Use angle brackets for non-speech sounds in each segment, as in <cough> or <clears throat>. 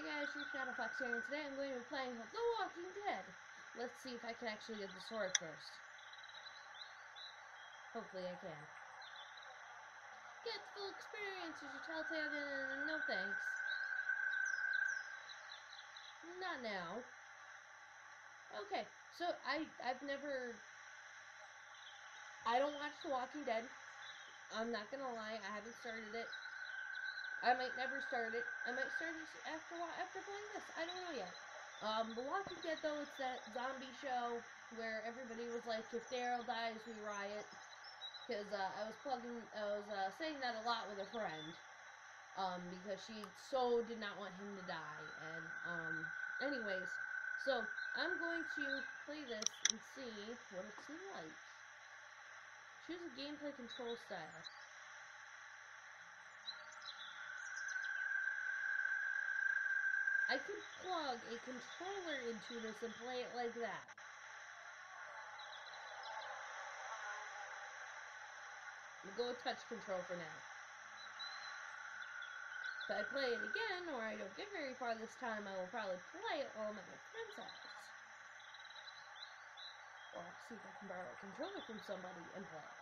Hey guys, it's Shadow Fox here, and today I'm going to be playing The Walking Dead. Let's see if I can actually get the sword first. Hopefully I can. Get the full experience as your telltale, uh, no thanks. Not now. Okay, so I, I've never... I don't watch The Walking Dead. I'm not gonna lie, I haven't started it. I might never start it. I might start it after after playing this. I don't know yet. Um, The Walking Dead, though, it's that zombie show where everybody was like, if Daryl dies, we riot. Because uh, I was plugging, I was uh, saying that a lot with a friend. Um, because she so did not want him to die. And, um, anyways, so I'm going to play this and see what it's like. Choose a gameplay control style. I could plug a controller into this and play it like that. We'll go with touch control for now. If I play it again, or I don't get very far this time, I will probably play it while I'm at my friend's house. Or I'll see if I can borrow a controller from somebody and play it.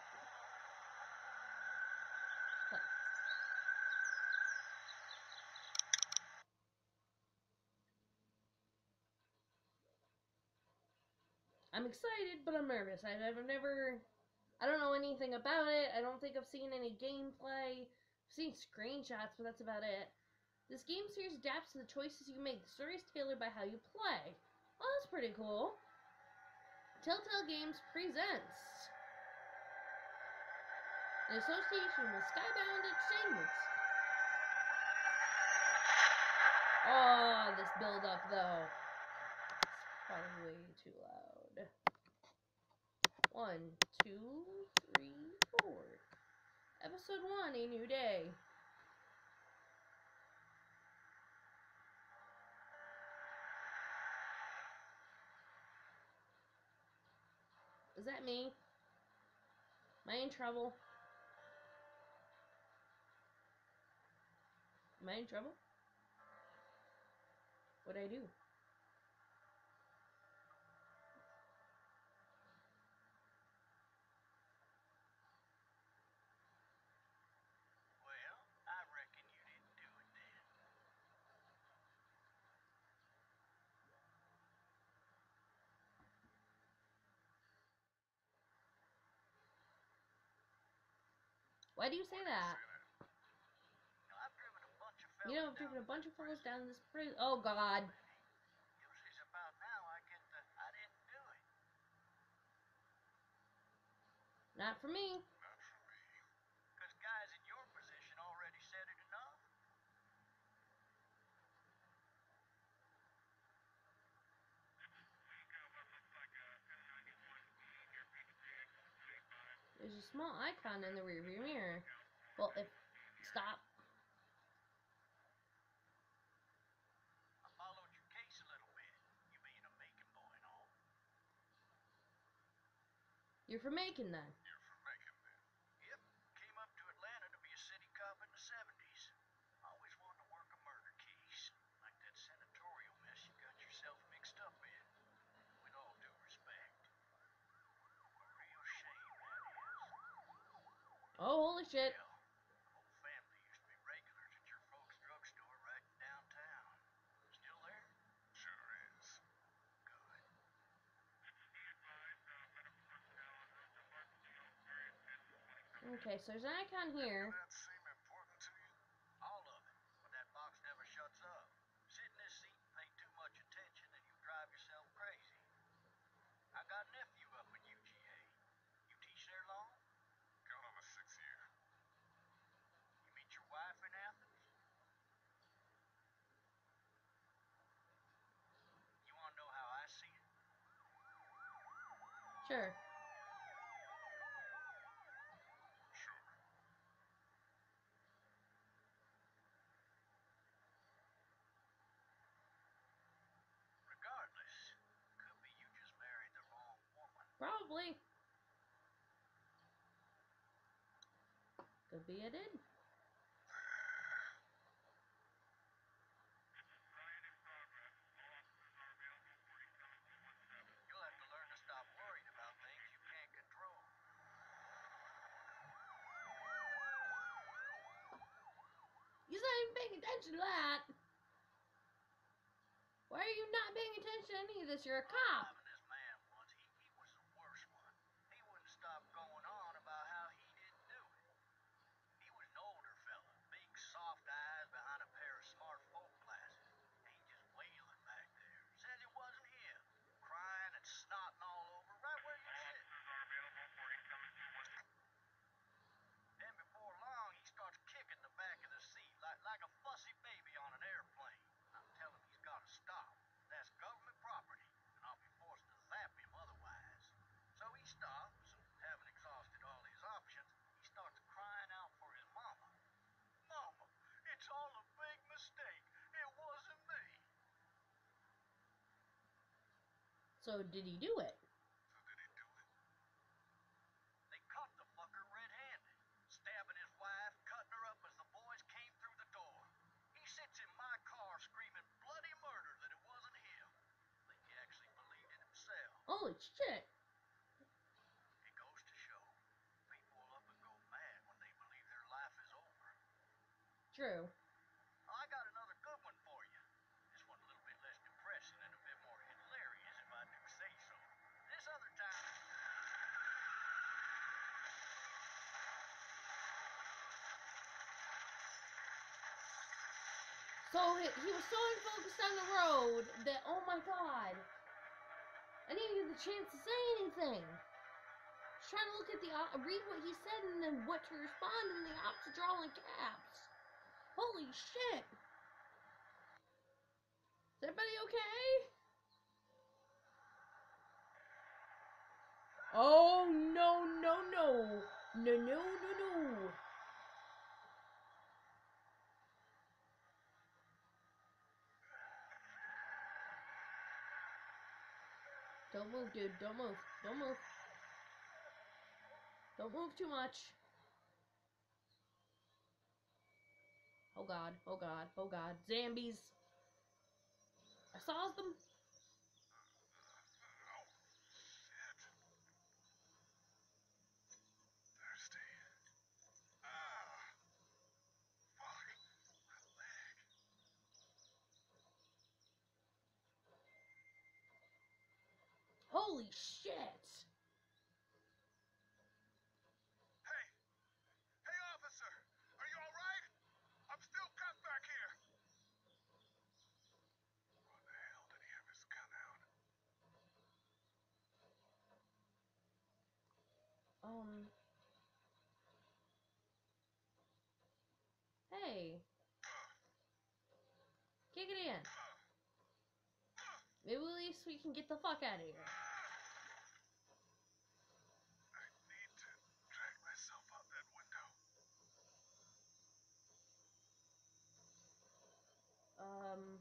I'm excited, but I'm nervous. I've never, never, I don't know anything about it. I don't think I've seen any gameplay. I've seen screenshots, but that's about it. This game series adapts to the choices you make. The story is tailored by how you play. Well, that's pretty cool. Telltale Games presents in association with Skybound Entertainment. Oh, this build up though. It's probably way too loud. One, two, three, four. Episode one, A New Day. Is that me? Am I in trouble? Am I in trouble? What'd I do? Well, I reckon you didn't do it then. Why do you say that? You know, I've driven a bunch of fellas down this prison. Oh, God. Not for about now I get the I didn't do it. Not for me. Not for me. Because guys in your position already said it enough. There's a small icon in the rearview mirror. Well, if... Stop. I followed your case a little bit. You being a Macon boy and all. You're from Macon, then. You're from Macon then? Yep. Came up to Atlanta to be a city cop in the 70s. Always wanted to work a murder case. Like that senatorial mess you got yourself mixed up in. With all due respect. A real shame, that is. Oh, holy shit. Well, whole family used to be regulars at your folks' drugstore right downtown. Still there? Sure holy shit. Okay, so there's an icon here. that seem important to you? All of it. But that box never shuts up. Sit in this seat and pay too much attention and you drive yourself crazy. I got a nephew up in UGA. You teach there long? Going on the sixth year. You meet your wife in Athens? You want to know how I see it? Sure. Sure. Regardless, could be you just married the wrong woman. Probably. Could be I did. not even attention to that. Why are you not paying attention to any of this? You're a cop. Driving this man once, he, he was the worst one. He wouldn't stop going on about how he didn't do it. He was an older fella, big soft eyes behind a pair of smart folk glasses. And he just wailing back there. Says it wasn't him. Crying and snotting all over right where you sit. Then before long, he starts kicking the back of the seat like, like a fussy baby on an airplane. I tell him he's got to stop. That's government property, and I'll be forced to zap him otherwise. So he stops, and having exhausted all his options, he starts crying out for his mama. Mama, it's all a big mistake. It wasn't me. So did he do it? So did he do it? They caught the fucker red-handed, stabbing his wife, cutting her up as the boys came through the door. He sits in my car screaming bloody murder that it wasn't him. Think he actually believed it himself. Holy shit. It goes to show, people up and go mad when they believe their life is over. True. I got another good one for you. This one a little bit less depressing and a bit more hilarious, if I do say so. This other time. So he, was so focused on the road that, oh my god, I didn't get the chance to say anything. Just trying to look at the, uh, read what he said and then what to respond, and the ops are all in caps. Holy shit. Is everybody okay? Oh, no, no. No, no, no, no. Don't move, dude. Don't move. Don't move. Don't move too much. Oh god. Oh god. Oh god. Zombies. I saw them. Oh, shit. Thirsty. Ah. Fuck. My leg. Holy shit. Hey! Hey, officer! Are you alright? I'm still cut back here! Why the hell did he have his gun out? Um. Hey. Kick it in. Maybe at least we can get the fuck out of here. I need to drag myself out that window. Um.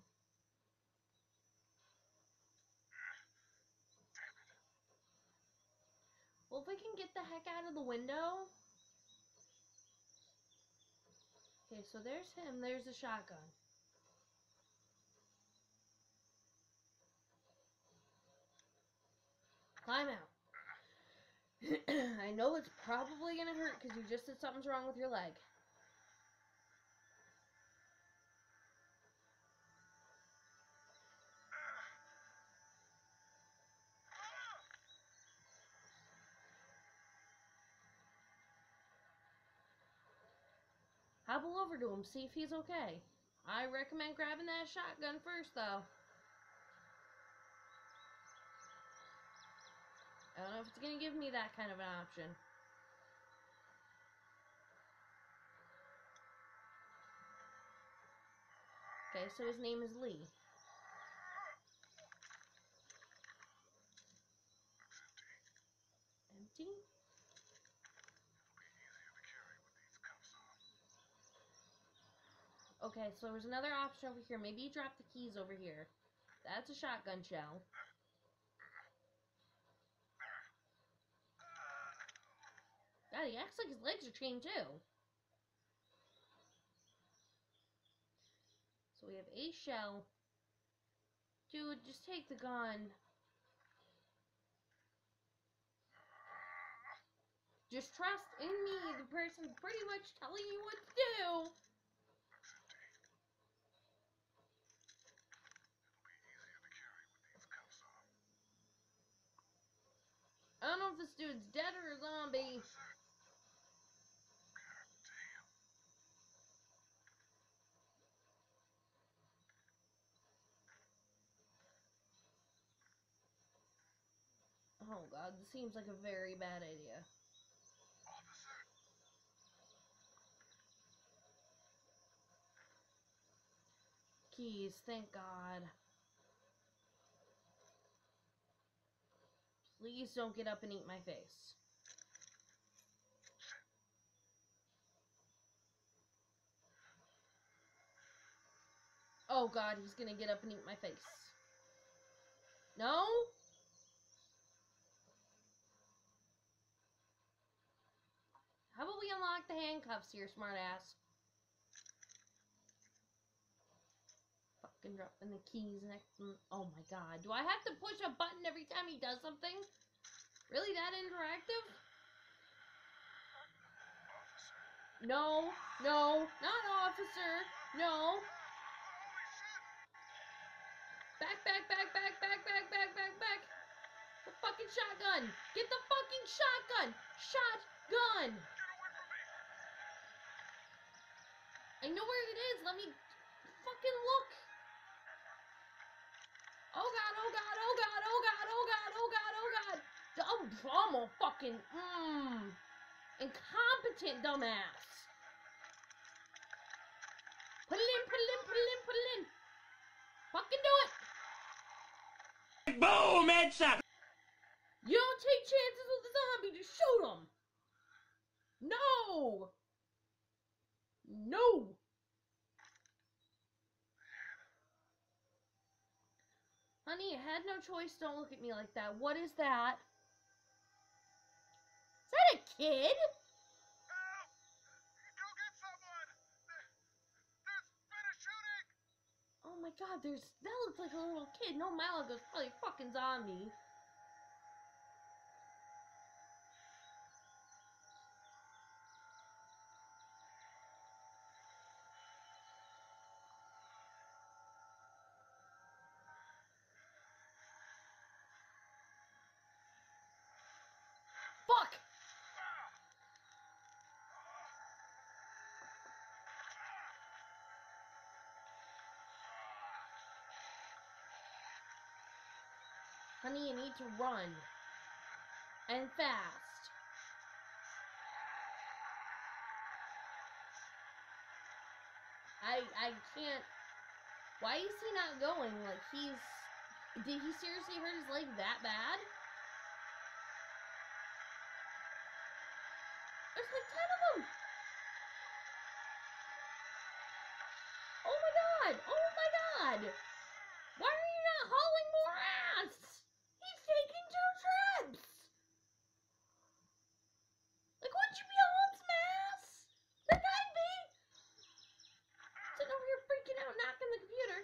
Well, if we can get the heck out of the window. Okay, so there's him. There's the shotgun. Climb out. <clears throat> I know it's probably gonna hurt because you just said something's wrong with your leg. Over to him, see if he's okay. I recommend grabbing that shotgun first, though. I don't know if it's gonna give me that kind of an option. Okay, so his name is Lee. Looks empty. Empty? It'll be easier to carry with these cuffs on. Okay, so there's another option over here. Maybe you drop the keys over here. That's a shotgun shell. God, he acts like his legs are chained too. So we have a shell. Dude, just take the gun. Just trust in me, the person pretty much telling you what to do. Know if this dude's dead or a zombie. Oh god, this seems like a very bad idea. Officer. Keys, thank god. Please don't get up and eat my face. Oh god, he's gonna get up and eat my face. No? How about we unlock the handcuffs here, smartass? Fucking dropping the keys next. mm, Oh my god. Do I have to push a button every time he does something? Really that interactive? No, no, not officer. No. Back, back, back, back, back, back, back, back, back. The fucking shotgun. Get the fucking shotgun. Shotgun. I know where it is. Let me fucking look. Oh god, oh god, oh god, oh god, oh god, oh god, oh god. Oh, I'm a fucking, mmm. Incompetent dumbass. Put it in, put it in, put it in, put it in. Fucking do it. Boom! Headshot! You don't take chances with the zombie, just shoot him. No. No. Honey, I had no choice. Don't look at me like that. What is that? Is that a kid? Help! Go get someone. There- There's been a shooting. Oh my god, there's that looks like a little kid. No, Malago's probably a fucking zombie. Honey, you need to run. And fast. I I can't why is he not going? Like he's did he seriously hurt his leg that bad? There's like ten of them. Oh my god! Oh my god! Why are you not hauling more ass? He's taking two trips. Like, wouldn't you be hauling some ass? Like I'd be. Sitting over here freaking out, knocking the computer.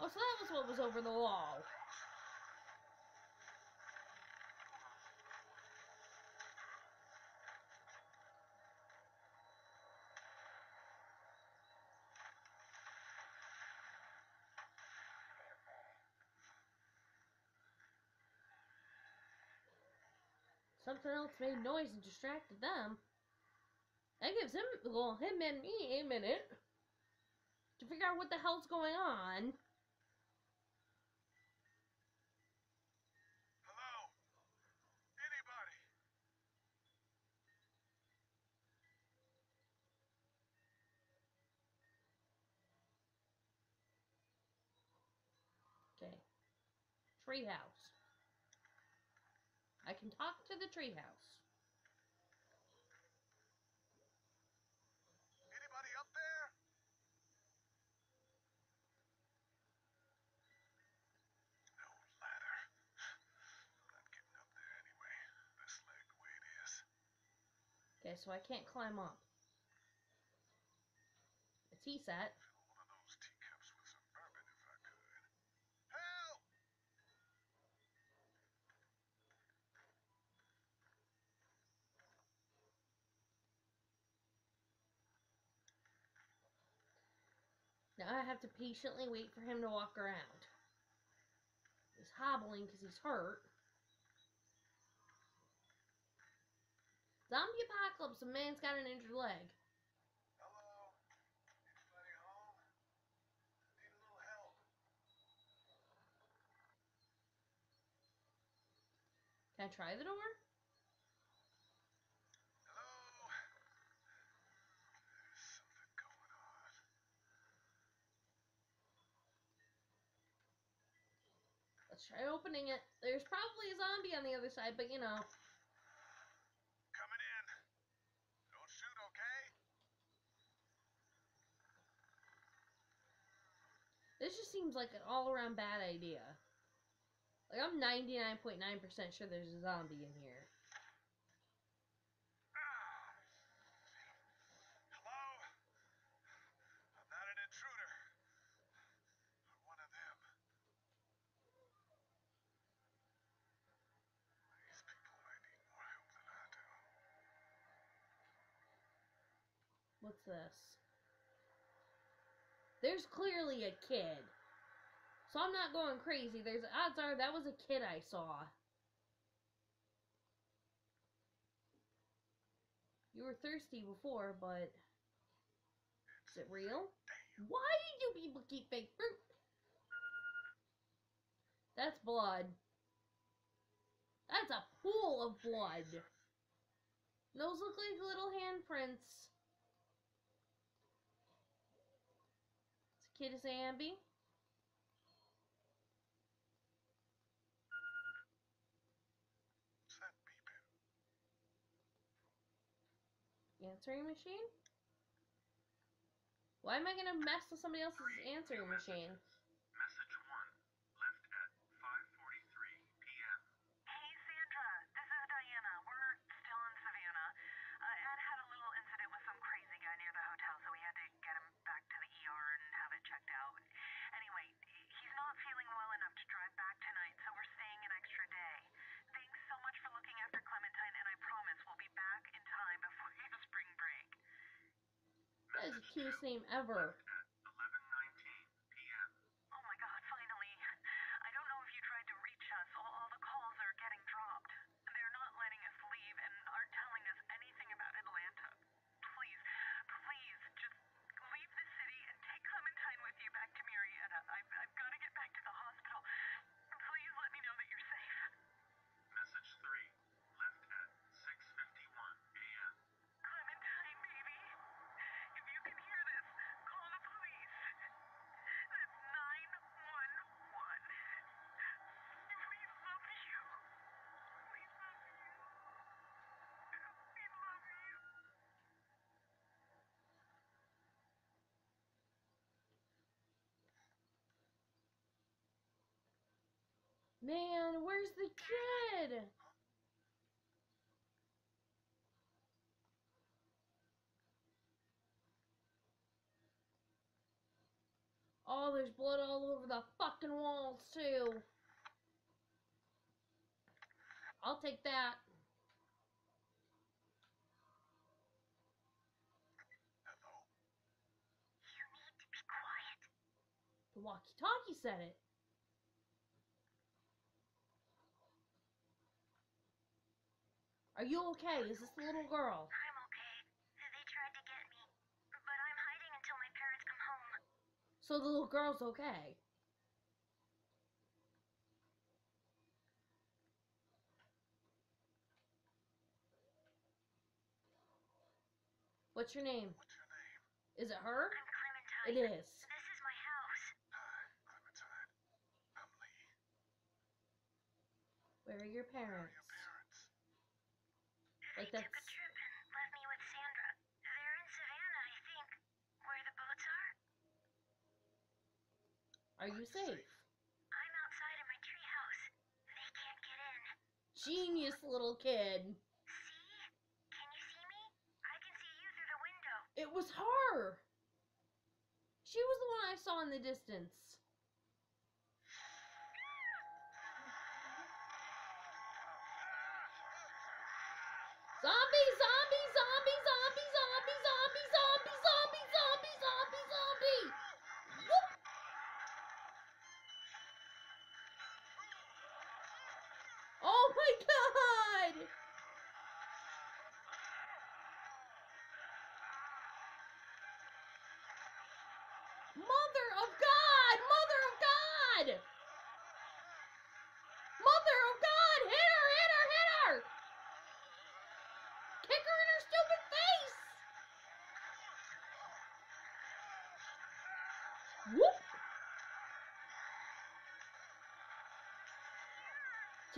Oh, so that was what was over the wall. Something else made noise and distracted them. That gives him, well, him and me a minute to figure out what the hell's going on. Hello? Anybody? Okay. Treehouse. I can talk to the treehouse. Anybody up there? No ladder. I'm not getting up there anyway. This leg the way it is. Okay, so I can't climb up. It's he set. I have to patiently wait for him to walk around. He's hobbling because he's hurt. Zombie apocalypse, a man's got an injured leg. Can I try the door? Try opening it. There's probably a zombie on the other side, but you know. Coming in. Don't shoot, okay? This just seems like an all around bad idea. Like, I'm 99.9% sure there's a zombie in here. Ah. Hello? I'm not an intruder. Or one of them. These people might need more help than I do. What's this? There's clearly a kid. So I'm not going crazy. There's odds are that was a kid I saw. You were thirsty before, but is it real? Why do people keep fake fruit? That's blood. That's a pool of blood. Those look like little handprints. It's a kid is Ambi. What's that beeping? Answering machine? Why am I gonna mess with somebody else's answering machine? Message 1. Left at 5.43 p.m. Hey, Sandra. This is Diana. We're still in Savannah. Uh, Ed had a little incident with some crazy guy near the hotel, so we had to get him back to the ER and have it checked out. Anyway, he's not feeling well enough to drive back tonight, so we're staying an extra day. Thanks so much for looking after Clementine, and I promise we'll be back in time before the spring break. That is the cutest name ever. At 11.19 p.m. Oh my god, finally. I don't know if you tried to reach us. All, all the calls are getting dropped. They're not letting us leave and aren't telling us anything about Atlanta. Please, please, just leave the city and take Clementine with you back to Marietta. I've, I've got to get back to the hospital. Please let me know that you're safe. Message 3. Left at 6.51 a.m. Clementine, baby. If you can hear this, call the police. That's 911. We love you. We love you. We love you. Man, where's the kid? Oh, there's blood all over the fucking walls, too. I'll take that. The walkie talkie said it. Are you okay? Is this the little girl? I'm okay. They tried to get me, but I'm hiding until my parents come home. So the little girl's okay. What's your name? What's your name? Is it her? I'm Clementine. It is. This is my house. Hi, Clementine. I'm Lee. Where are your Where are parents? your parents? Like they took a that's- trip and left me with Sandra. They're in Savannah, I think, where the boats are. Are you safe? I'm outside of my treehouse. They can't get in. Genius little kid. See? Can you see me? I can see you through the window. It was her. She was the one I saw in the distance.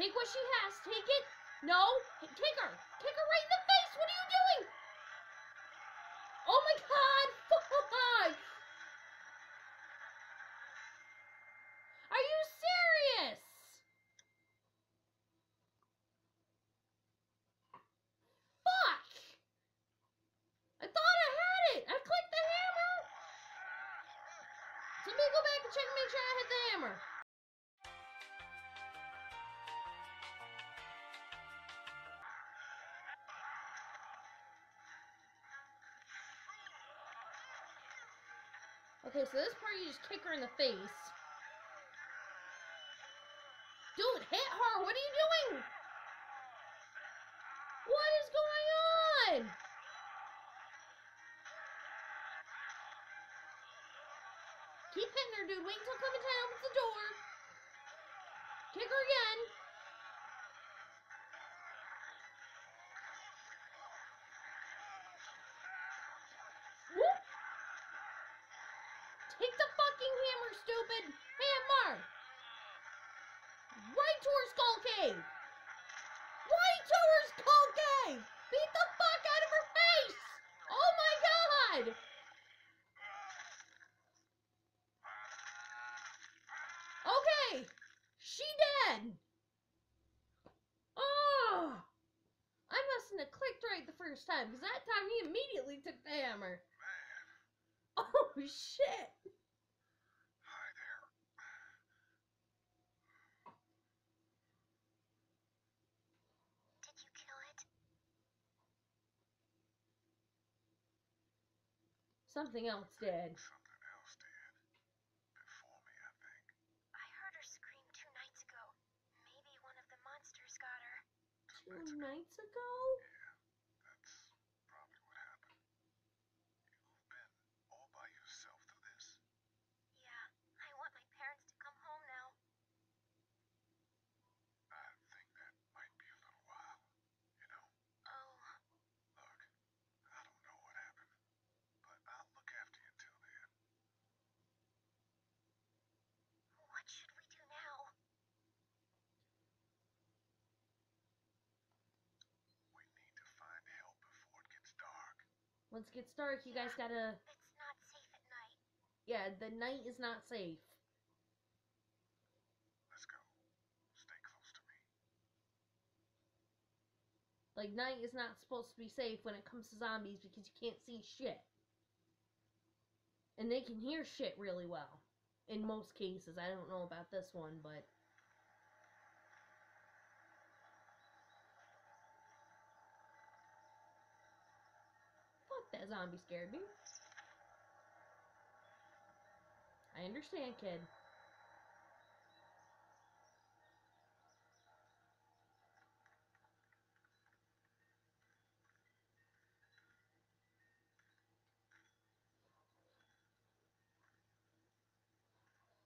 Take what she has. Take it. No. Kick her. Kick her right in the face. What are you doing? Okay, so this part you just kick her in the face. Time, because that time he immediately took the hammer. <laughs> Oh shit! Hi there. Did you kill it? Something else did. Something else did. Before me, I think. I heard her scream two nights ago. Maybe one of the monsters got her. Two nights ago? That's probably what happened. You've been all by yourself through this. Yeah, I want my parents to come home now. I think that might be a little while. You know, Oh, look, I don't know what happened, but I'll look after you until then. what should we do now? We need to find help before it gets dark. Once it gets dark, you guys gotta. It's not safe at night. Yeah, the night is not safe. Let's go. Stay close to me. Like, night is not supposed to be safe when it comes to zombies because you can't see shit. And they can hear shit really well. In most cases. I don't know about this one, but. Fuck, that zombie scared me. I understand, kid.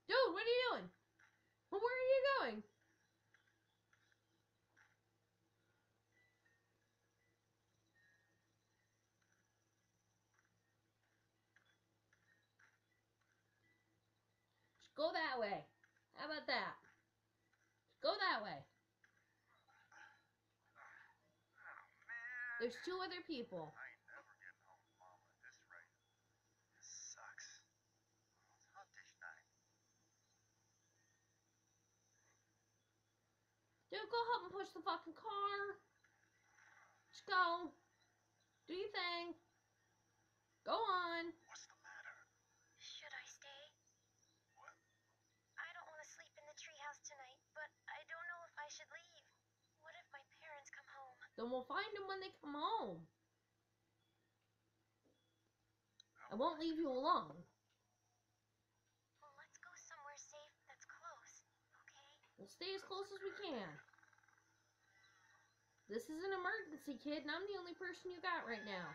Dude, what are you doing? Well, where are you going? Just go that way. How about that? Go that way. There's two other people. I ain't never getting home to Mama at this rate. This sucks. It's hot dish night. Dude, go help him push the fucking car. Just go. Do your thing. Go on. What's the matter? Should I stay? What? I don't want to sleep in the treehouse tonight, but I don't know if I should leave. What if my parents come home? Then we'll find them when they come home. I won't leave you alone. Well, let's go somewhere safe that's close, okay? We'll stay as close as we can. This is an emergency, kid, and I'm the only person you got right now.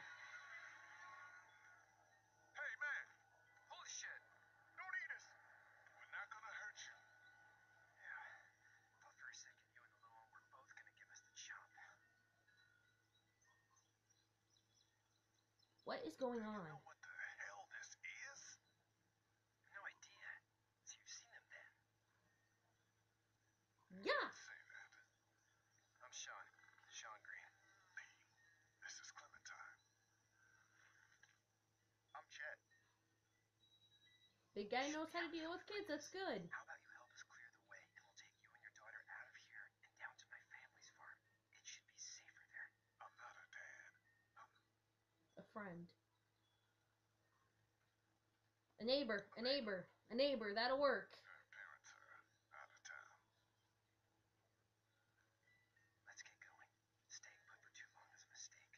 What is going on? know what the hell this is? No idea. So you've seen them then. Yeah. Say that. I'm Shawn. Shawn Greene. Lee, this is Clementine. I'm Chet. Big guy knows how to deal with kids. That's good. How about you help us clear the way and we'll take you and your daughter out of here and down to my family's farm. It should be safer there. I'm not a dad. A friend. A neighbor. A neighbor. A neighbor. That'll work. Her parents are out of town. Let's get going. Staying put for too long is a mistake.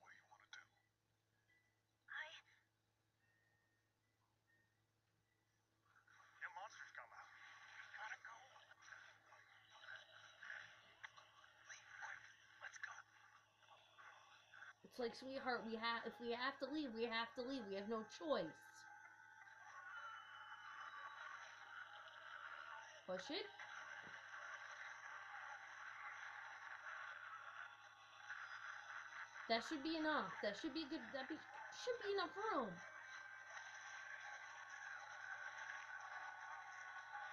What do you want to do? I. Your monster's come out. We gotta go. Lee, quick. Let's go. It's like, sweetheart, we have if we have to leave, we have to leave. We have no choice. Push it. That should be enough. That should be good. That be, should be enough room.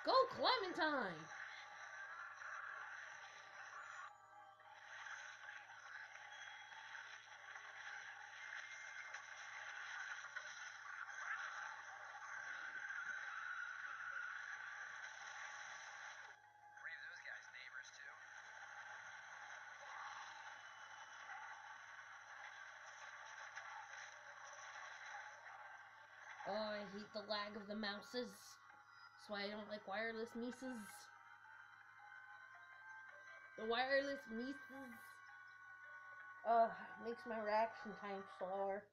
Go, Clementine! Of the mouses. That's why I don't like wireless mices. The wireless mices. Ugh, makes my reaction time slower.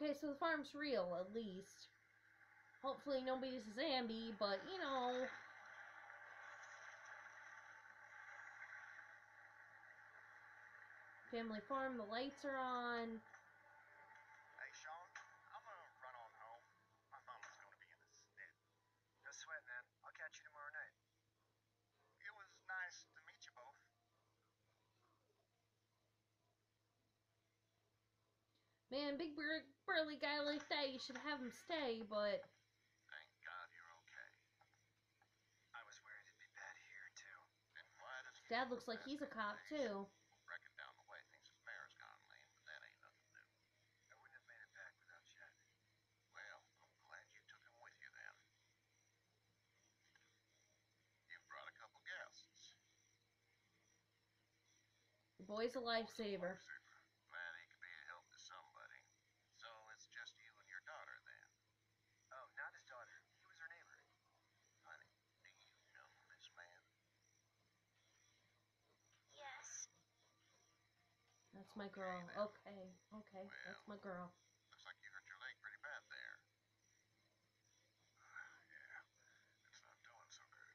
Okay, so the farm's real, at least. Hopefully nobody's a zombie, but you know. Family farm, the lights are on. Hey, Shawn, I'm gonna run on home. My mama's gonna be in a snit. No sweat, man. I'll catch you tomorrow night. It was nice to meet you both. Man, big bur- burly guy like that, you should have him stay, but Thank God you're okay. I was worried it'd be bad here, too. And why does dad looks like he's a cop too. Reckon down the way thinks his mare's gone lame, but that ain't nothing new. I wouldn't have made it back without Chet. Well, I'm glad you took him with you then. You brought a couple guests. The boy's a lifesaver. Glad he could be a help to somebody. So it's just you and your daughter then. Oh, not his daughter. He was her neighbor. Honey, do you know this man? Yes. That's my girl. Okay, okay, that's my girl. Looks like you hurt your leg pretty bad there. <sighs> yeah, it's not doing so good.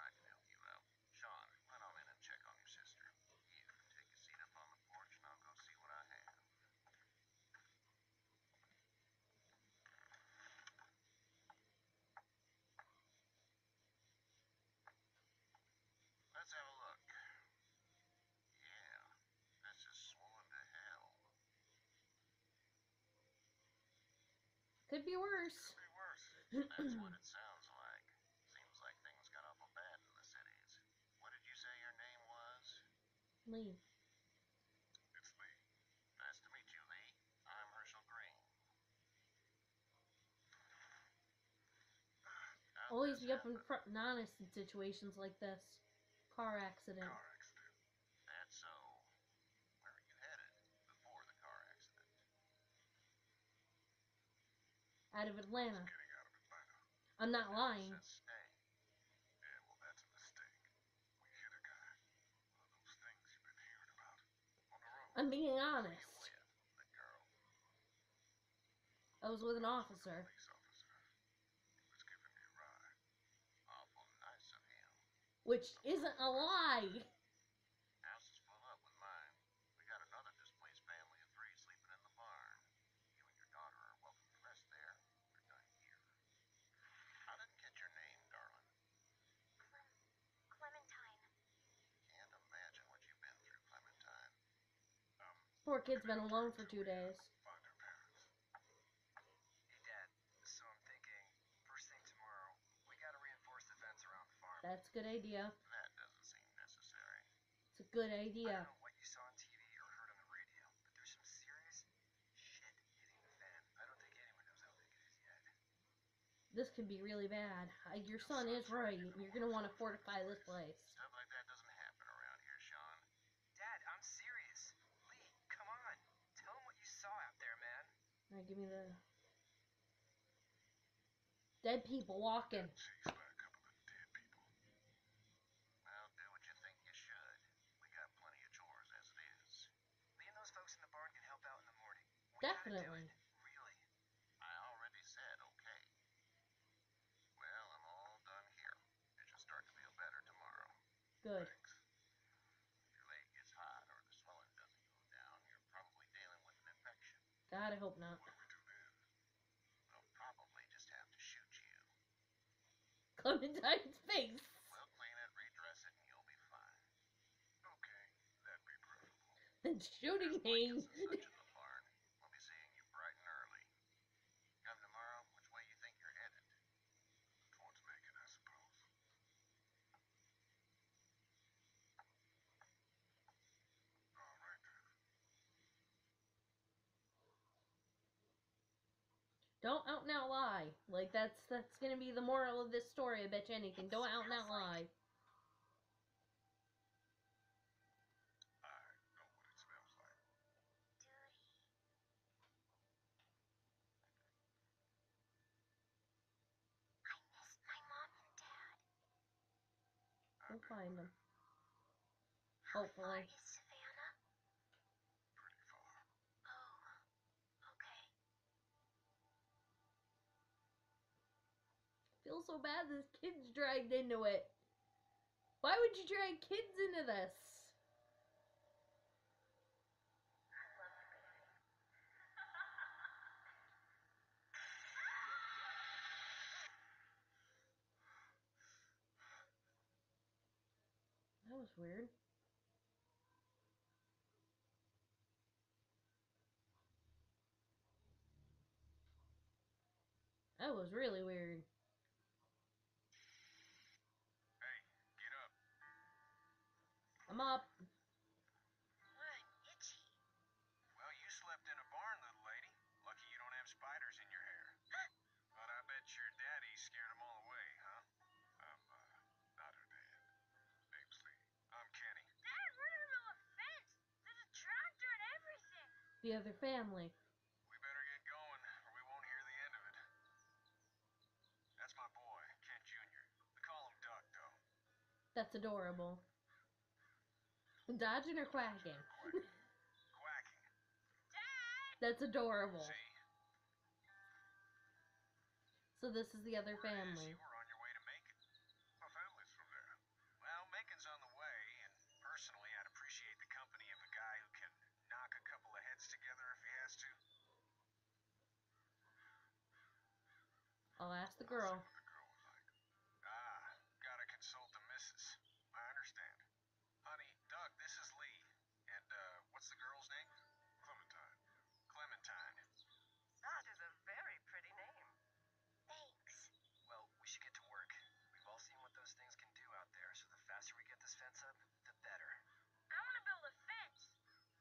I can help you out. Shawn, run on in and check on your sister. You take a seat up on the porch and I'll go see what I have. Let's have a look. Yeah, this is swollen to hell. Could be worse. Could be worse. That's what it sounds like. Seems like things got awful bad in the cities. What did you say your name was? Leave. It's Lee. Nice to meet you, Lee. I'm Hershel Greene. Always be up in front honest in situations like this. Car accident. Car accident. That's so. Where were you headed before the car accident? Out of Atlanta. Out of Atlanta. I'm not lying. Yeah, well, that's a mistake. We hit a guy. One of those things you've been hearing about. On the road. I'm being honest. with? The girl. I was with an officer. Police officer. He was giving me a ride. Awful nice of him. Which isn't a lie. House is full up with mine. Kid's been alone for two days. Find their parents. Hey, Dad. So I'm thinking, first thing tomorrow, we gotta reinforce the fence around the farm. That's a good idea. That doesn't seem necessary. It's a good I idea. don't know what you saw on TV or heard on the radio, but there's some serious shit hitting the fan. I don't think anyone knows how big it is yet. This could be really bad. Uh, your son is right. You're gonna want to fortify this place. Out me the Dead people gotta Definitely. Really. I already said okay. Well, I'm all done here. It should start to feel better tomorrow. Good. Thanks. If your leg gets hot or the swelling doesn't go down, you're probably dealing with an infection. God, I hope not. What do we do then? We'll probably just have to shoot you. Clementine's face. We'll clean it, redress it, and you'll be fine. Okay, that'd be preferable. Shooting There's him. blankets and such in the barn. We'll be seeing you bright and early. Come tomorrow, which way you think you're headed? Towards Macon, I suppose. All right then. Don't out and out lie. Like that's that's gonna be the moral of this story. I bet you anything. Don't out and out lie. I know what it smells like. I miss my mom and dad. I We'll bet find them. How far Hopefully. is Savannah? pretty far. Oh, okay. Feel so bad this kid's dragged into it. Why would you drag kids into this? That was weird. That was really weird. Up. What? Itchy. Well, you slept in a barn, little lady. Lucky you don't have spiders in your hair. <laughs> But I bet your daddy scared them all away, huh? I'm, uh, not her dad. Name's Lee. I'm Kenny. Dad, we're in the middle of a fence. There's a tractor and everything. The other family. We better get going, or we won't hear the end of it. That's my boy, Kenny Jr. We call him Duck, though. That's adorable. <laughs> Dodging or quacking? Quacking. Quacking. Dad! That's adorable. See? So this is the other Word is family. You were on your way to Macon. My family's from there. Well, Macon's on the way, and personally, I'd appreciate the company of a guy who can knock a couple of heads together if he has to. I'll ask the I'll girl. what the girl would like. Ah, gotta consult the missus. I understand. Honey, Doug, this is Lee. And, uh, what's the girl's name? Clementine. Clementine. That is a very pretty name. Thanks. Well, we should get to work. We've all seen what those things can do out there, so the faster we get this fence up, the better. I want to build a fence.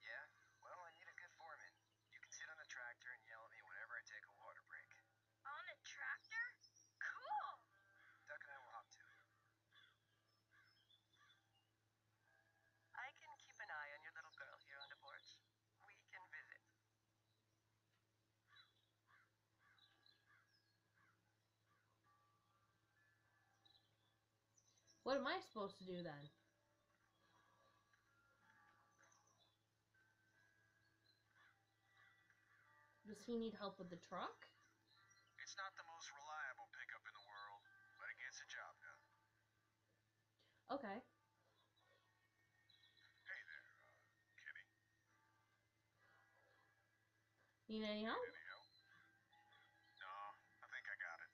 Yeah? Well, I need a good foreman. You can sit on the tractor and yell at me whenever I take a water break. On a tractor? Cool. Duck and I will hop to. I can keep an eye on your little girl here on the porch. We can visit. What am I supposed to do then? Does he need help with the truck? It's not the most reliable pickup in the world, but it gets the job done. Okay. Hey there, uh, Kenny. Need any help? Any help? No, I think I got it.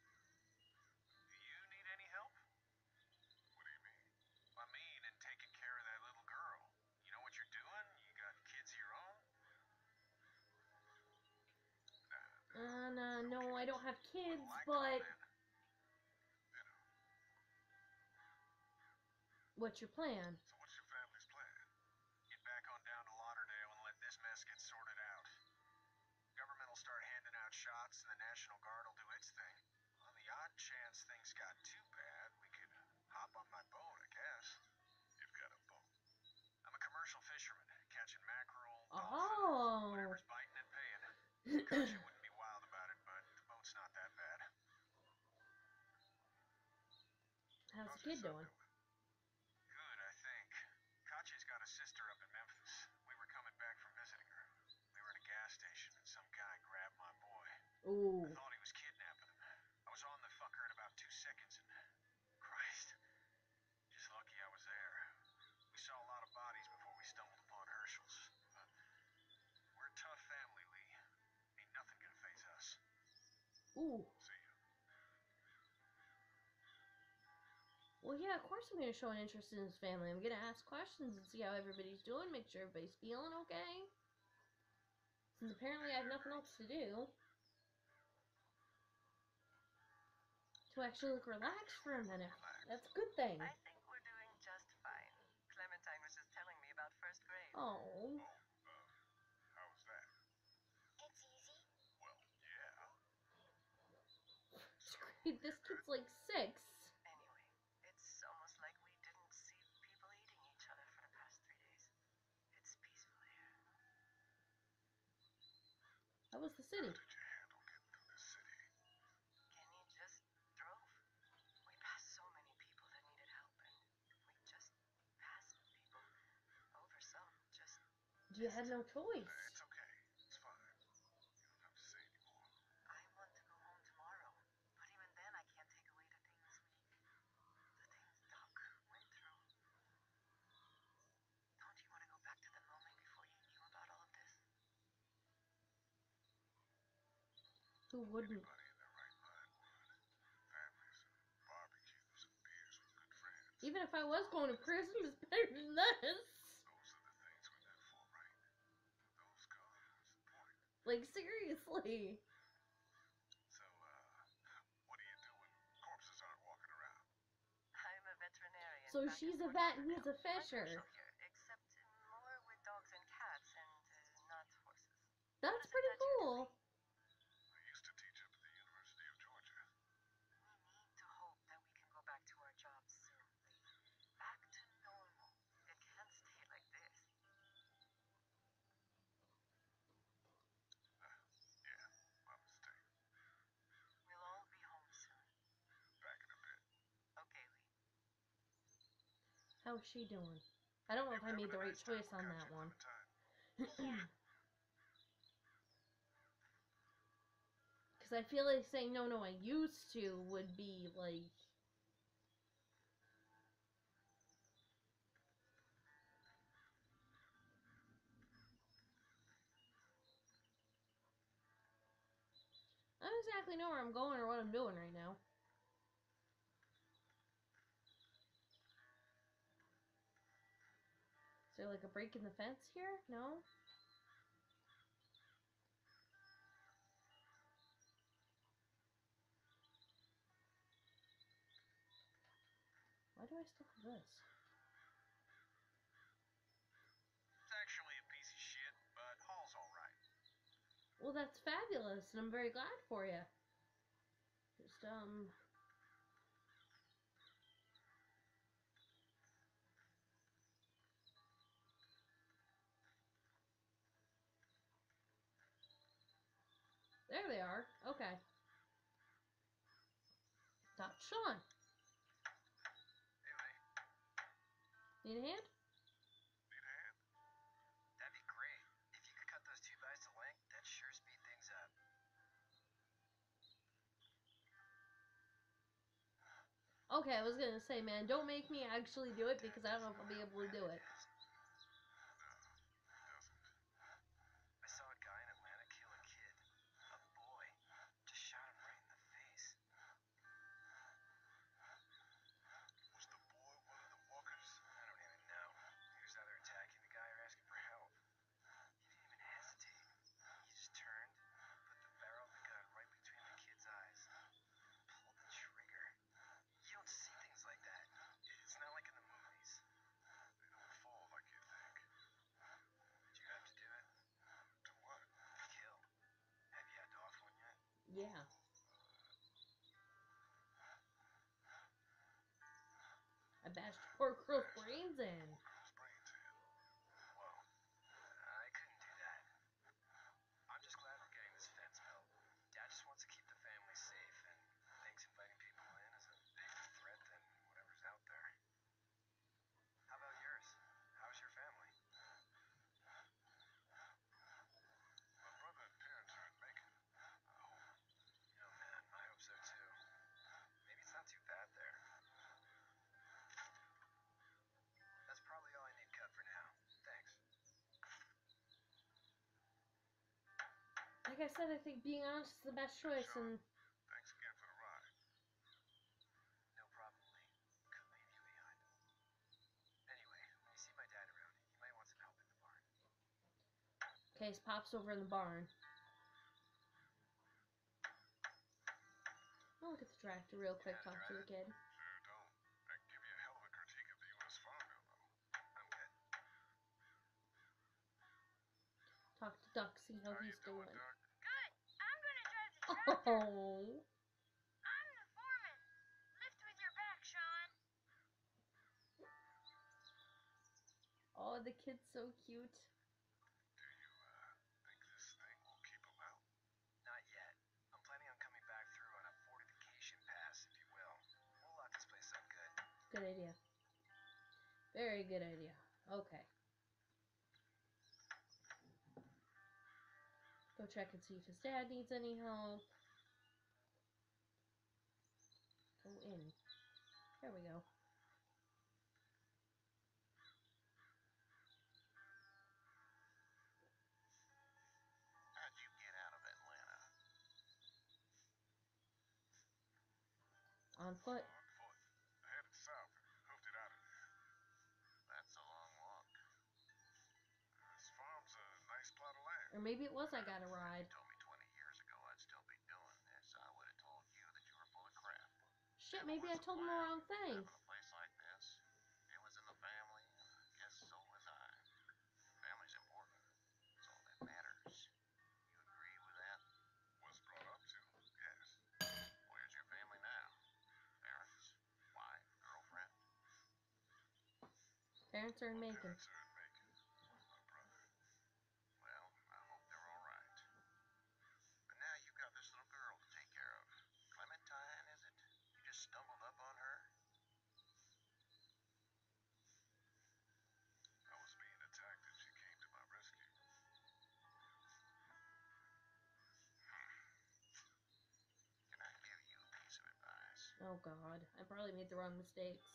Do you need any help? What do you mean? I mean, in taking care of that little girl. You know what you're doing? You got kids of your own? Don't have kids, but what's your plan? So what's your family's plan? Get back on down to Lauderdale and let this mess get sorted out. Government will start handing out shots and the National Guard will do its thing. On the odd chance things got too bad, we could hop on my boat, I guess. You've got a boat. I'm a commercial fisherman, catching mackerel, dolphin, Oh. whatever's biting and paying. Kid doing? Good, I think. Katjaa's got a sister up in Memphis. We were coming back from visiting her. We were at a gas station and some guy grabbed my boy. Ooh. I thought he was kidnapping him. I was on the fucker in about two seconds and Christ. Just lucky I was there. We saw a lot of bodies before we stumbled upon Hershel's. But we're a tough family, Lee. Ain't nothing gonna phase us. Ooh. See ya. Well, yeah, of course I'm going to show an interest in his family. I'm going to ask questions and see how everybody's doing, make sure everybody's feeling okay. Since apparently I have nothing else to do. To actually look relaxed for a minute. That's a good thing. I think we're doing just fine. Clementine was just telling me about first grade. Oh. Oh, uh, how was that? It's easy. Well, yeah. <laughs> This kid's like six. Anyway, it's almost like we didn't see people eating each other for the past three days. It's peaceful here. That was the city. Did you handle getting through the city? Kenny just drove. We passed so many people that needed help, and we just passed people over some. Just You had no choice. Uh, It's okay. It's fine. You don't have to say anymore. I want to go home tomorrow, but even then, I can't take away the things we, the things Duck went through. Don't you want to go back to the moment before you knew about all of this? Who wouldn't? Anybody in their right mind would. Families and barbecues and beers with good friends. Even if I was going to prison, it's better than this. Those are the things we're meant for, right? Those come with support. Like, seriously. So, uh, what do you do when corpses aren't walking around? I'm a veterinarian. So she's a vet and he's a fisher. Except more with dogs and cats and uh, not horses. That's What is it pretty that you're cool. I used to teach up at the University of Georgia. We need to hope that we can go back to our jobs soon. Back to normal. It can't stay like this. Yeah, my mistake. We'll all be home soon. Back in a bit. Okay, Lee. How's she doing? I don't know if I made the right choice on that one. <clears throat> Because I feel like saying, no, no, I used to would be like. I don't exactly know where I'm going or what I'm doing right now. Is there like a break in the fence here? No? Why do I still have this? It's actually a piece of shit, but Hall's alright. Well, that's fabulous, and I'm very glad for you. Just, um. There they are. Okay. Dot Shawn. Hey, Need a hand? need a hand? That'd be great. If you could cut those two guys to length, that'd sure speed things up. Okay, I was gonna say, man, don't make me actually do it because I don't know if I'll be able to do it doesn't. I saw a guy in Atlanta kill a kid. A boy. Just shot him right in the face. Was the boy one of the walkers? I don't even know. He was either attacking the guy or asking for help. He didn't even hesitate. He just turned, put the barrel of the gun right between the kid's Yeah. I bashed poor girl's brains in. Girl's brains in. Well, I couldn't do that. I'm just glad we're getting this fence built. Dad just wants to keep the family safe and thinks inviting people in is a bigger threat than whatever's out there. How about yours? How's your family? my brother and parents are in Macon. I hope. Oh man, I hope so too. Maybe it's not too bad there. That's probably all I need cut for now. Thanks. Like I said, I think being honest is the best choice, and Thanks again for the ride. No problem, Lee. Couldn't leave you behind. Anyway, when you see my dad around, you might want some help in the barn. Case pops over in the barn. I'll look at the tractor real quick, talk to the kid. Sure don't. I can give you a hell of a critique of the U.S. Farm Bill, though. I'm good. Talk to Duck, see how How he's doing, doing. Duck? Good. I'm gonna drive the tractor. Oh, I'm the foreman. Lift with your back, Shawn. oh, the kid's so cute. Do you, uh, think this thing will keep him out? Not yet. I'm planning on coming back through on a fortification pass, if you will. We'll lock this place up good. Good idea. Very good idea. Okay. Go check and see if his dad needs any help. Go in. There we go. How'd you get out of Atlanta? On foot. On foot. Headed south hoofed it out of there. That's a long walk. This farm's a nice plot of land. Or maybe it was I got a ride. told me 20 years ago I'd still be doing this, I would have told you that you were full of crap. Shit, maybe I told him the wrong thing. A place like this, it was in the family, and I guess so was I. Family's important. It's all that matters. You agree with that? Was brought up to, yes. Where's your family now? Parents? Wife? Girlfriend? Parents are in My Macon. Oh god, I probably made the wrong mistakes.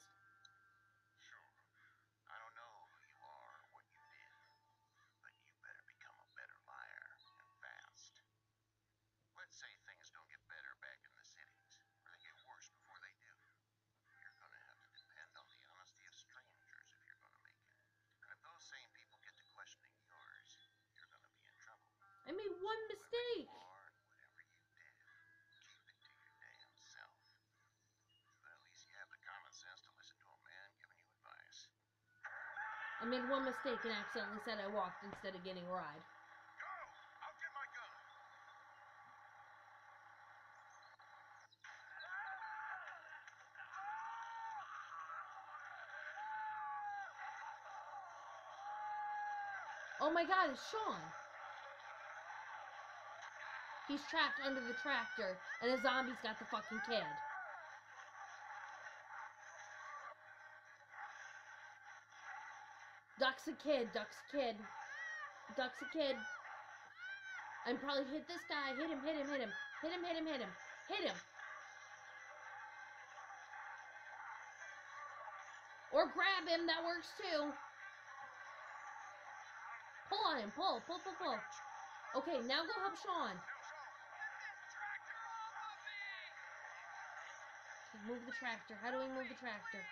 I made one mistake and accidentally said I walked instead of getting a ride. Oh my god, it's Shawn! He's trapped under the tractor, and a zombie's got the fucking kid. Duck's a kid, Duck's a kid. Duck's a kid. I'm probably hit this guy. Hit him, hit him, hit him. Hit him, hit him, hit him. Hit him. Or grab him, that works too. Pull on him, pull, pull, pull, pull. Okay, now go help Shawn. Move the tractor. How do we move the tractor?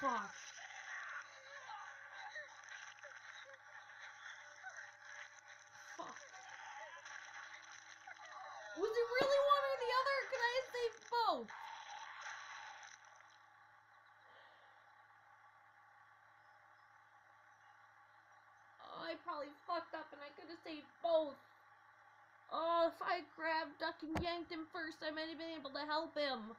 Fuck. Fuck. Was it really one or the other? Could I saved both? Oh, I probably fucked up and I could have saved both. Oh, if I grabbed Duck and yanked him first, I might have been able to help him.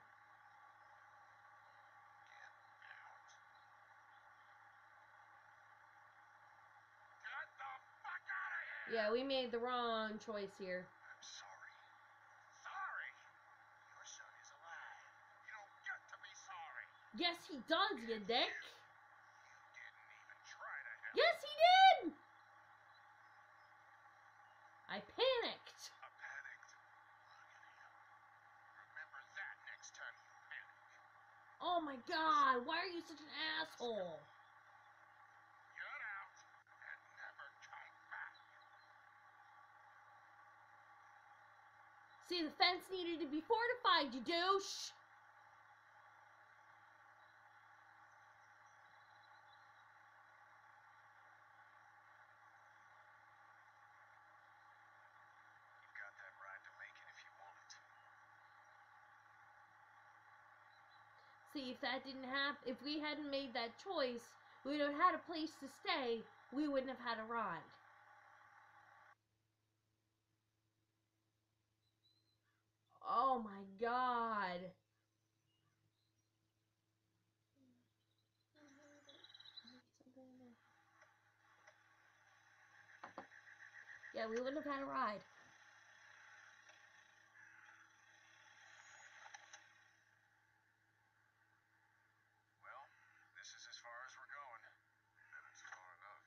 Get the fuck out of here! Yeah, we made the wrong choice here. I'm sorry. Sorry? Your son is alive. You don't get to be sorry. Yes, he does, you dick. You didn't even try to. Yes, he did! I panicked. I panicked. Look at him. Remember that next time you panic. Oh my god, why are you such an asshole? Get out and never come back. See, the fence needed to be fortified, you douche. You've got that right to make it if you want it. See, if that didn't happen, if we hadn't made that choice, we would have had a place to stay. We wouldn't have had a ride. Oh my god. Yeah, we wouldn't have had a ride. Well, this is as far as we're going. And it's far enough.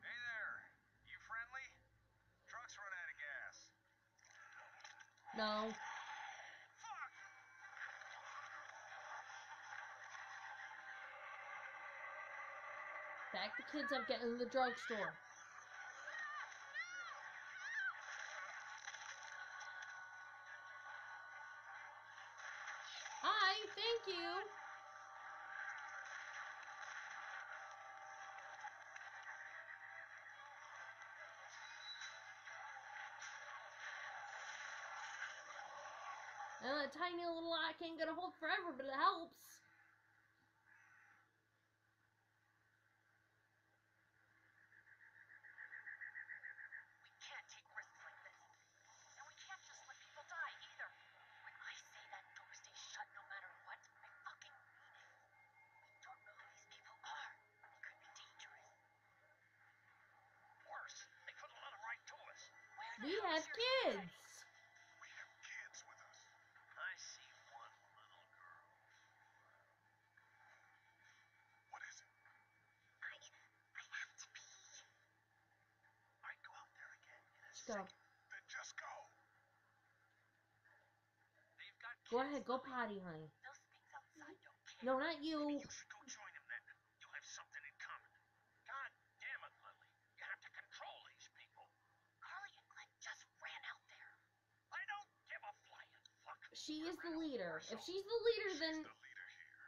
Hey there. You friendly? Truck's run out of gas. Back the kids up getting to the drugstore. Tiny little eye can't get a hold forever, but it helps. We can't take risks like this. And we can't just let people die either. When I say that door stays shut no matter what, I fucking mean it. We don't know who these people are. They could be dangerous. Worse, they could have let them right to us. We have is your head? kids. We have kids with us. I see one little girl. What is it? I, I have to pee. I'd go out there again in a Let's go. second. Then just go. They've got Go ahead, go potty, honey. Those things outside don't care. No, not you. Maybe you should go join them then. You'll have something in common. God damn it, Lilly. You have to control these people. Carley and Glenn just ran out there. I don't give a flying fuck. She is the We're in a leader. If she's the leader, She's then the leader here.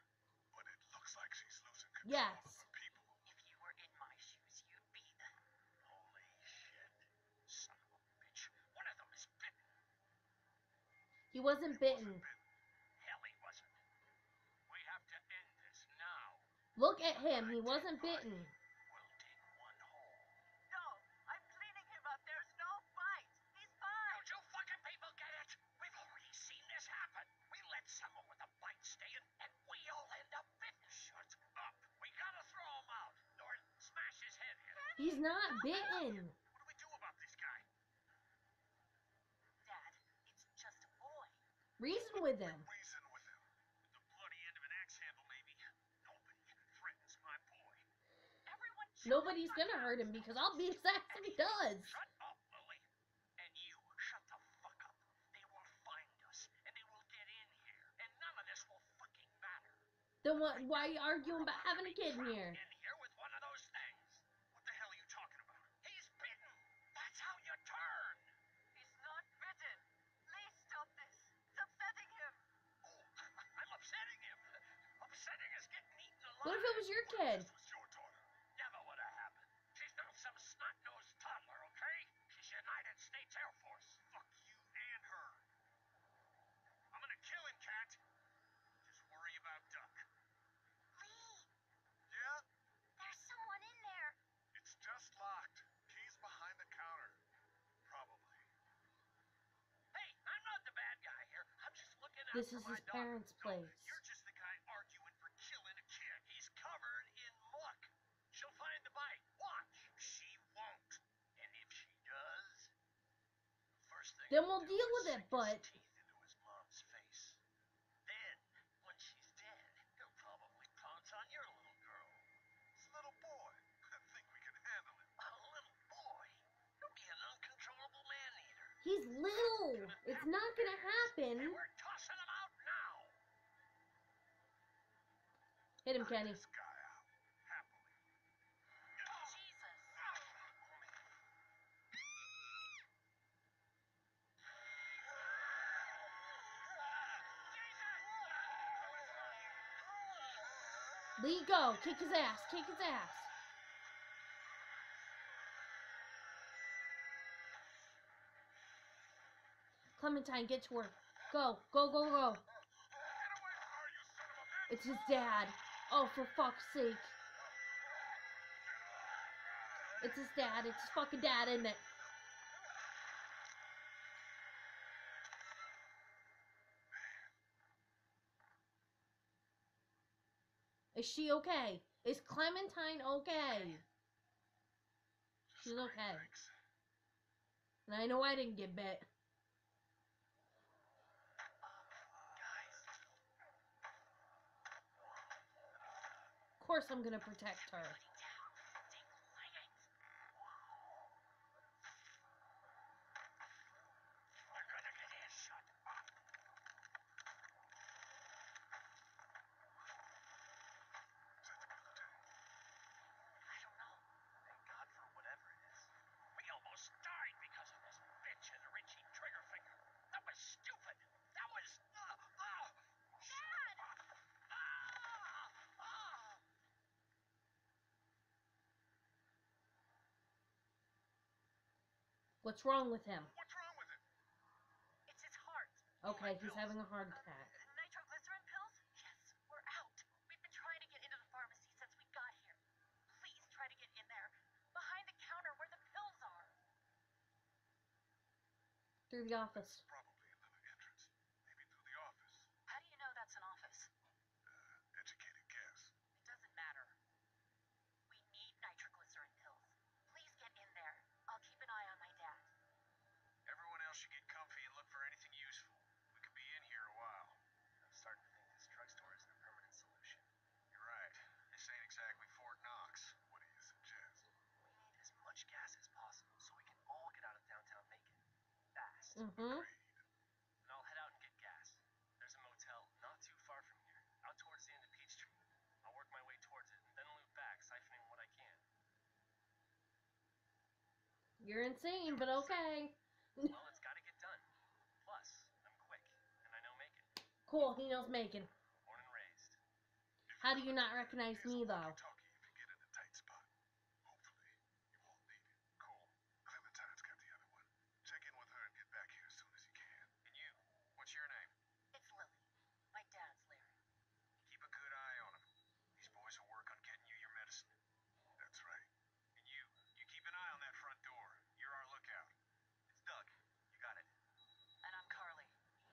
But it looks like she's losing control Yes. of the people. If you were in my shoes, you'd be the. Holy shit. Son of a bitch. One of them is bitten. he wasn't bitten. Hell, he wasn't. We have to end this now. Look at him. He wasn't bitten. We'll dig one hole. No, I'm cleaning him up. There's no bite. He's fine. Don't you fucking people get it? We've already seen this happen. We let someone with a bite stay in, and we all end up bitten. Shut up. We gotta throw him out, or smash his head in. He's not bitten. What do we do about this guy? Dad, it's just a boy. Reason with him. Nobody's gonna hurt him because I'll beat his <laughs> ass if he does. Then what, why are you arguing about having a kid in here? In here with one of those things. What the hell are you talking about? He's bitten. That's how you turn. He's not bitten. Please stop this. It's upsetting him. Oh, <laughs> I'm upsetting him. Upsetting is getting eaten alive. What if it was your kid? This is his parents' No, place. You're just the guy arguing for killing a kid. He's covered in muck. She'll find the bite. Watch. She won't. And if she does, the first thing Then we'll deal with it, but- teeth into his mom's face. Then, when she's dead, he'll probably pounce on your little girl. It's a little boy. I think we can handle it. A little boy. He'll be an uncontrollable man eater. He's little. It's not gonna happen. And we're tossing him out now. Hit him, Kenny. This guy out. Happily. Jesus. Lee, go. Kick his ass. Kick his ass. Clementine, get to work. Go. Go, go, go. Get away from her, you son of a bitch! It's his dad. Oh, for fuck's sake. It's his dad. It's his fucking dad, isn't it? Is she okay? Is Clementine okay? She's okay. And I know I didn't get bit. Course I'm gonna protect her. We're gonna get his shut up. Is that the military? I don't know. Thank God for whatever it is. We almost died because of this bitch and the Richie trigger finger. That was stupid. That was. Uh, uh, Dad! Ah! Ah! What's wrong with him? What's wrong with it? It's his heart. Okay, he's having a heart uh, attack. Nitroglycerin pills? Yes, we're out. We've been trying to get into the pharmacy since we got here. Please try to get in there. Behind the counter where the pills are. Through the office. Probably another entrance. Maybe through the office. How do you know that's an office? Uh, educated guess. It doesn't matter. We need nitroglycerin pills. Please get in there. I'll keep an eye on my dad. Everyone else should get comfy and look for anything useful. We could be in here a while. I'm starting to think this drugstore isn't a permanent solution. You're right. This ain't exactly Fort Knox. What do you suggest? We need as much gas as possible so we can all get out of downtown Macon. Fast. Mm-hmm. And I'll head out and get gas. There's a motel not too far from here, out towards the end of Peachtree. I'll work my way towards it and then loop back, siphoning what I can. You're insane, but okay. Well, it's gotta get done. Plus, I'm quick, and I know Macon. Cool, he knows Macon. Born and raised. How do you not recognize me, though? walkie-talkie if you get in a tight spot. Hopefully, you won't need it. Cool. Clementine's got the other one. Check in with her and get back here as soon as you can. And you, what's your name? It's Lilly. My dad's Larry. Keep a good eye on him. These boys will work on getting you your medicine. That's right. And you, you keep an eye on that front door. You're our lookout. It's Doug. You got it. And I'm Carley.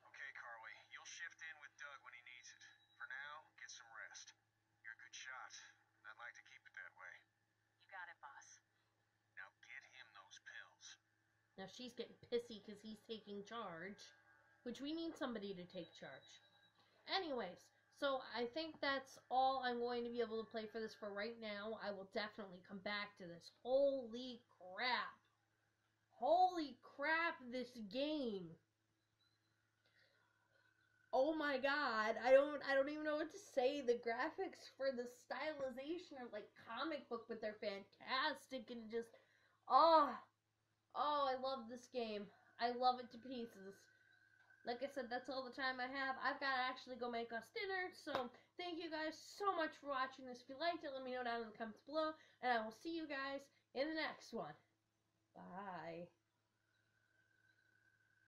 Okay, Carley, you'll shift in with Doug when he needs it. For now, get some rest. You're a good shot, and I'd like to keep it that way. You got it, boss. Now get him those pills. Now she's getting pissy because he's taking charge, which we need somebody to take charge. Anyways, so I think that's all I'm going to be able to play for this for right now. I will definitely come back to this. Holy crap. Holy crap, this game. Oh my god, I don't I don't even know what to say. The graphics for the stylization are like comic book, but they're fantastic and just oh Oh, I love this game. I love it to pieces. like I said, that's all the time I have. I've got to actually go make us dinner. So thank you guys so much for watching this. If you liked it, let me know down in the comments below. And I will see you guys in the next one. Bye.